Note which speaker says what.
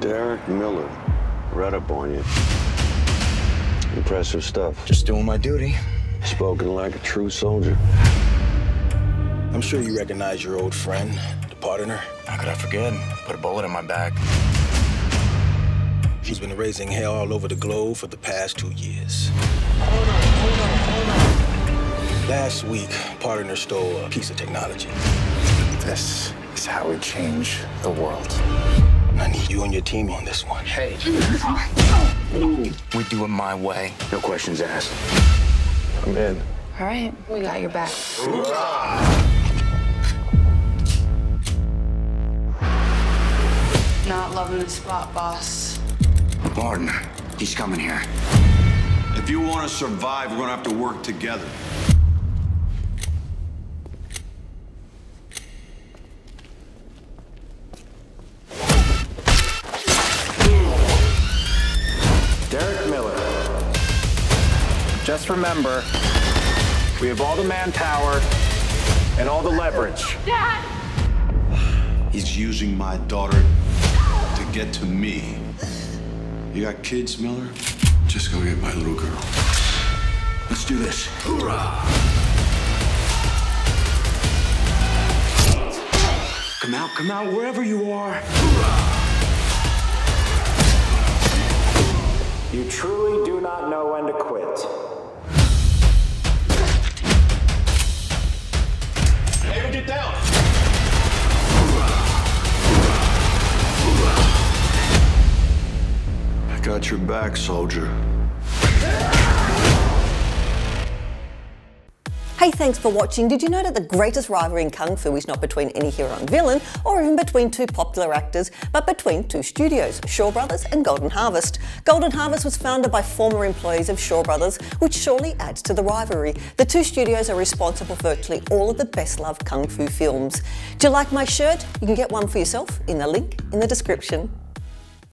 Speaker 1: Derek Miller. Read up on you. Impressive stuff.
Speaker 2: Just doing my duty.
Speaker 1: Spoken like a true soldier.
Speaker 2: I'm sure you recognize your old friend, the Pardoner. How could I forget? Put a bullet in my back. She's been raising hell all over the globe for the past two years. Hold on, hold on, hold on. Last week, Pardoner stole a piece of technology.
Speaker 3: This is how we change the world.
Speaker 2: I need you and your team on this one.
Speaker 3: Hey.
Speaker 4: We do it my way.
Speaker 3: No questions asked.
Speaker 1: I'm in.
Speaker 5: All right, we got your back. Not loving the spot, boss.
Speaker 4: Martin, he's coming here.
Speaker 6: If you want to survive, we're going to have to work together.
Speaker 3: Just remember, we have all the manpower and all the leverage.
Speaker 5: Dad!
Speaker 6: He's using my daughter to get to me. You got kids, Miller? Just go get my little girl. Let's do this. Hoorah! Come out, come out, wherever you are. Hoorah!
Speaker 3: You truly do not know when to quit.
Speaker 6: Got your back, soldier.
Speaker 7: Hey, thanks for watching. Did you know that the greatest rivalry in Kung Fu is not between any hero and villain, or even between two popular actors, but between two studios, Shaw Brothers and Golden Harvest? Golden Harvest was founded by former employees of Shaw Brothers, which surely adds to the rivalry. The two studios are responsible for virtually all of the best loved Kung Fu films. Do you like my shirt? You can get one for yourself in the link in the description.